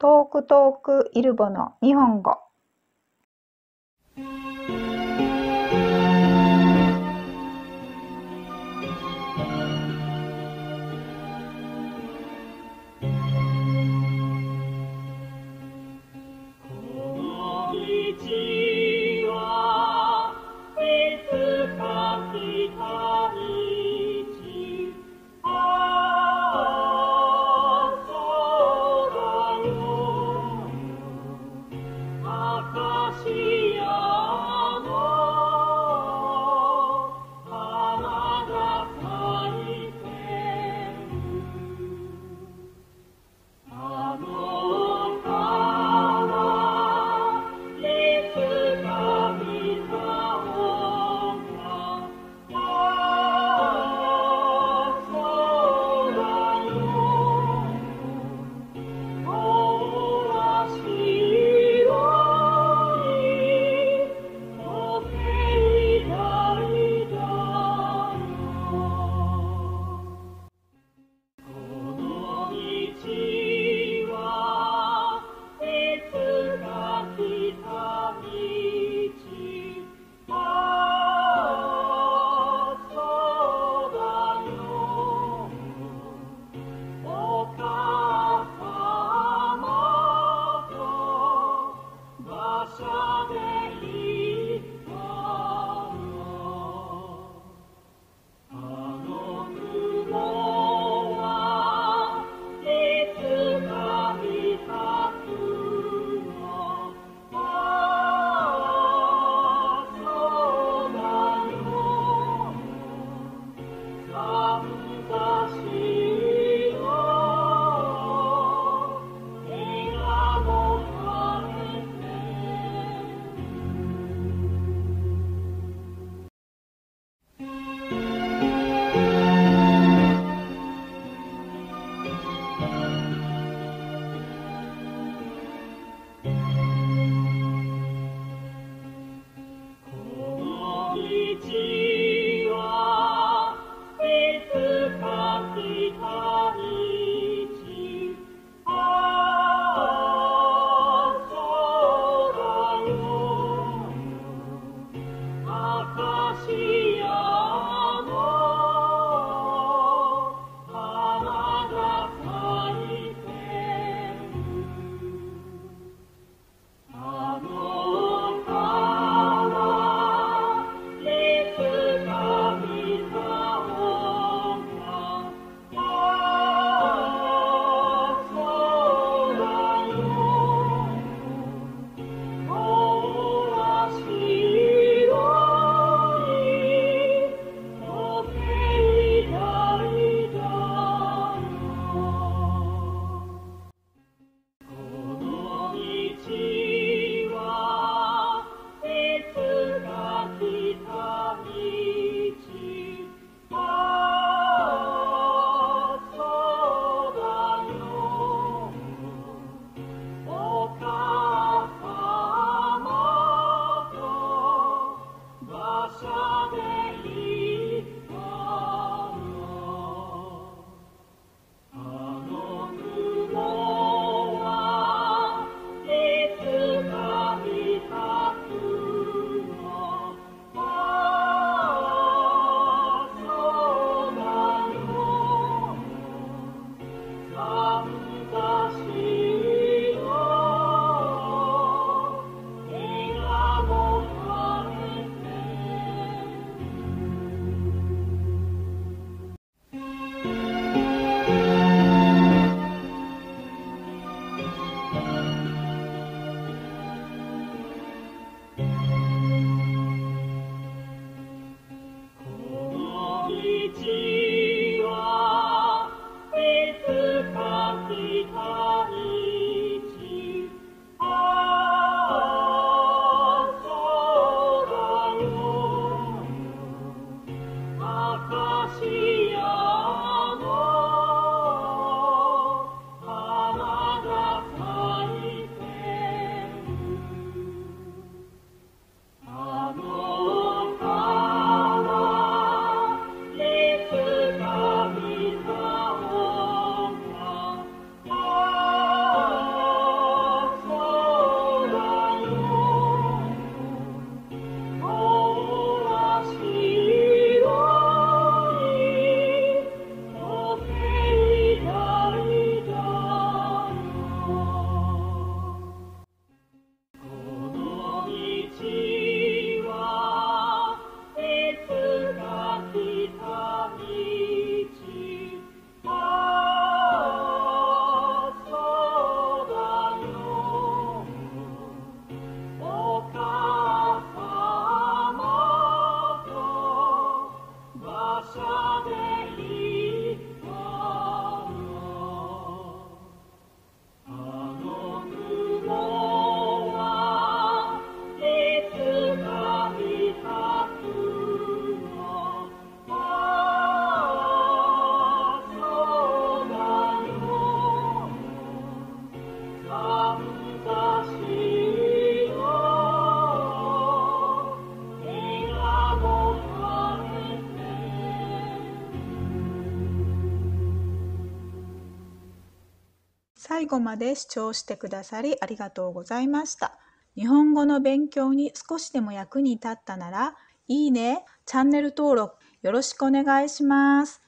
トークトークイルボの日本語。この道はいつか来た道 Amen. し最後まで視聴してくださりありがとうございました。日本語の勉強に少しでも役に立ったなら、いいね、チャンネル登録よろしくお願いします。